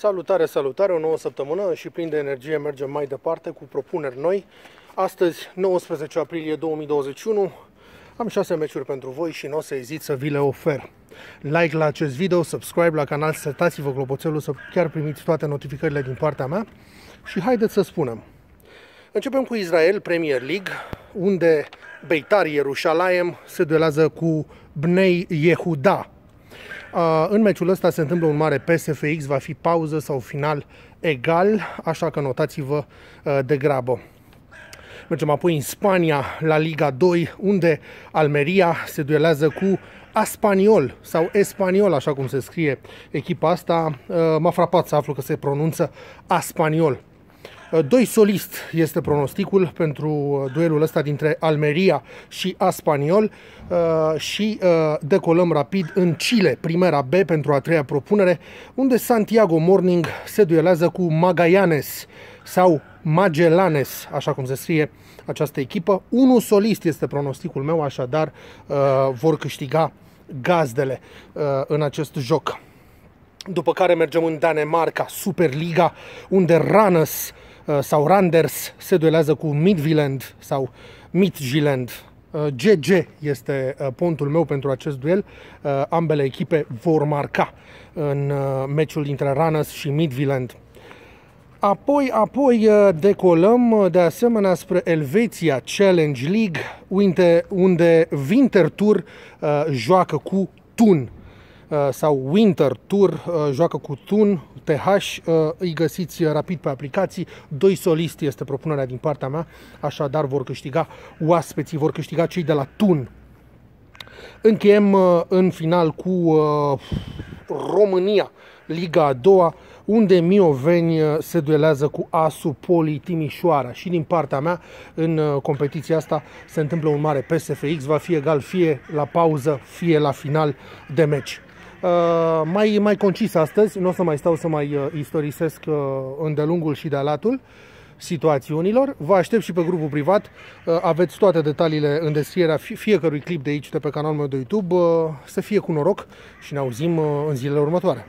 Salutare, salutare, o nouă săptămână și plin de energie mergem mai departe cu propuneri noi. Astăzi, 19 aprilie 2021, am 6 meciuri pentru voi și nu o să ezit să vi le ofer. Like la acest video, subscribe la canal, setați-vă clopoțelul să chiar primiți toate notificările din partea mea și haideți să spunem. Începem cu Israel Premier League, unde Beitar Ierușalaim se duelează cu Bnei Yehuda, în meciul ăsta se întâmplă un mare PSFX, va fi pauză sau final egal, așa că notați-vă de grabă. Mergem apoi în Spania, la Liga 2, unde Almeria se duelează cu Aspaniol sau Espaniol, așa cum se scrie echipa asta. M-a frapat să aflu că se pronunță Aspaniol. Uh, doi solist este pronosticul pentru uh, duelul ăsta dintre Almeria și Aspaniol uh, și decolăm rapid în Chile, primera B pentru a treia propunere, unde Santiago Morning se duelează cu Magallanes sau Magellanes, așa cum se scrie această echipă. Unul solist este pronosticul meu, așadar vor câștiga gazdele în acest joc. După care mergem în Danemarca, Superliga, unde Rannes Uh, sau Randers se duelează cu Midviland sau Midtjylland. GG uh, este uh, pontul meu pentru acest duel. Ambele echipe vor marca în meciul dintre Randers și Midviland. Apoi, apoi decolăm de asemenea spre Elveția Challenge League, unde, unde Winterthur joacă cu Thun. Uh, sau Winter Tour, uh, joacă cu Tun, TH, uh, îi găsiți rapid pe aplicații. Doi solisti este propunerea din partea mea, așadar vor câștiga oaspeții, vor câștiga cei de la Tun. Încheiem în final cu România, Liga a doua, unde Mioveni se duelează cu Asu Poli Timișoara. Și din partea mea, în competiția asta, se întâmplă un mare PSFX, va fi egal fie la pauză, fie la final de meci. Uh, mai, mai concis astăzi, nu o să mai stau să mai uh, istorisesc uh, îndelungul și de alatul situațiunilor. Vă aștept și pe grupul privat. Uh, aveți toate detaliile în descrierea fiecărui clip de aici, de pe canalul meu de YouTube. Uh, să fie cu noroc și ne auzim uh, în zilele următoare.